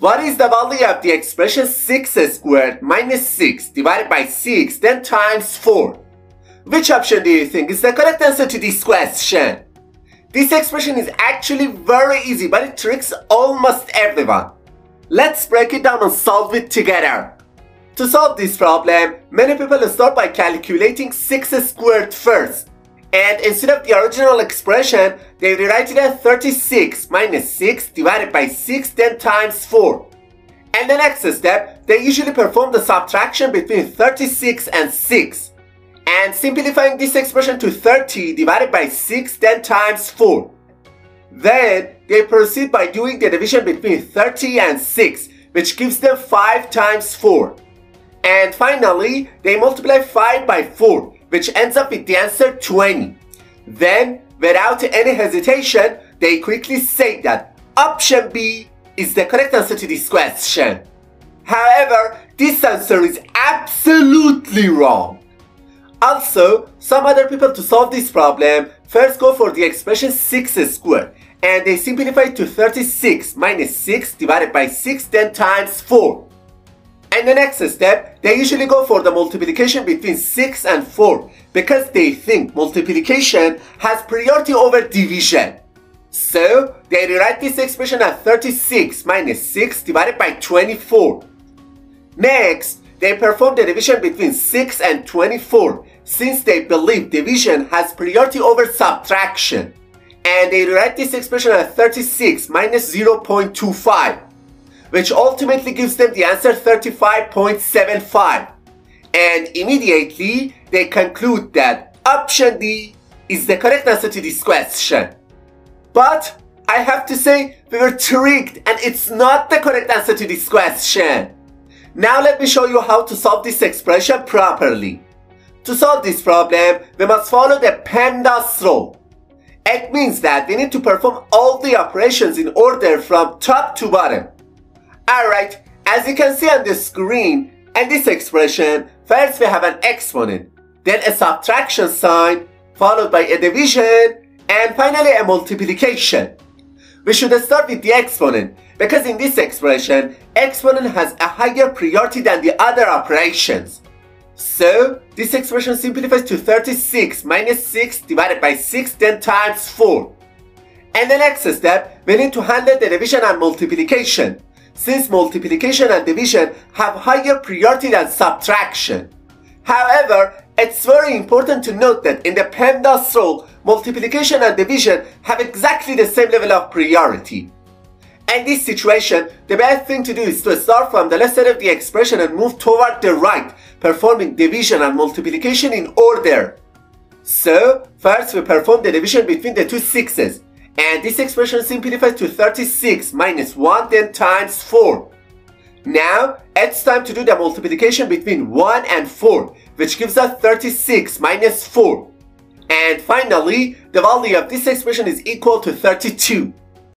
What is the value of the expression 6 squared minus 6 divided by 6 then times 4? Which option do you think is the correct answer to this question? This expression is actually very easy but it tricks almost everyone. Let's break it down and solve it together. To solve this problem, many people start by calculating 6 squared first. And instead of the original expression, they rewrite it as 36 minus 6 divided by 6 then times 4. And the next step, they usually perform the subtraction between 36 and 6 and simplifying this expression to 30 divided by 6 then times 4. Then they proceed by doing the division between 30 and 6 which gives them 5 times 4. And finally they multiply 5 by 4 which ends up with the answer 20. Then without any hesitation they quickly say that option B is the correct answer to this question. However, this answer is absolutely wrong. Also, some other people to solve this problem first go for the expression 6 squared and they simplify it to 36 minus 6 divided by 6 then times 4. And the next step, they usually go for the multiplication between 6 and 4 because they think multiplication has priority over division. So, they rewrite this expression as 36 minus 6 divided by 24. Next, they perform the division between 6 and 24 since they believe division has priority over subtraction. And they rewrite this expression as 36 minus 0.25 which ultimately gives them the answer 35.75. And immediately they conclude that option D is the correct answer to this question. But I have to say we were tricked and it's not the correct answer to this question. Now let me show you how to solve this expression properly. To solve this problem, we must follow the PEMDAS rule. It means that we need to perform all the operations in order from top to bottom. Alright, as you can see on the screen, in this expression, first we have an exponent, then a subtraction sign, followed by a division, and finally a multiplication. We should start with the exponent, because in this expression, exponent has a higher priority than the other operations. So, this expression simplifies to 36 minus 6 divided by 6 then times 4. And the next step, we need to handle the division and multiplication since multiplication and division have higher priority than subtraction. However, it's very important to note that in the PEMDAS rule, multiplication and division have exactly the same level of priority. In this situation, the best thing to do is to start from the left side of the expression and move toward the right, performing division and multiplication in order. So, first we perform the division between the two sixes. And this expression simplifies to 36 minus 1 then times 4. Now, it's time to do the multiplication between 1 and 4, which gives us 36 minus 4. And finally, the value of this expression is equal to 32.